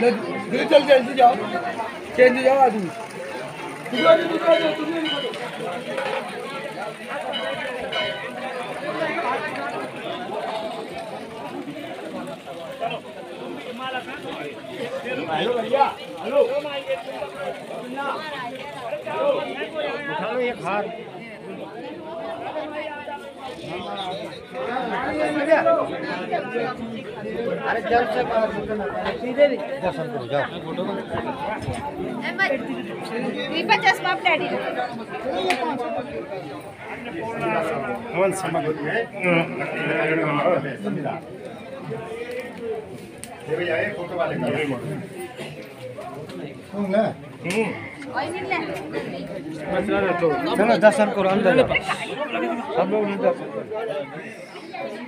चल जल्दी जाओ। चेंज जाओ आदमी। हेलो भैया हेलो। उठा एक हाथ। अरे जल्द से सीधे दर्शन करो जाओ कृपा चश्मा डैडी हवन समझ फ़ोटो वाले चलो दर्शन करो अंदर सब लोग दर्शन करो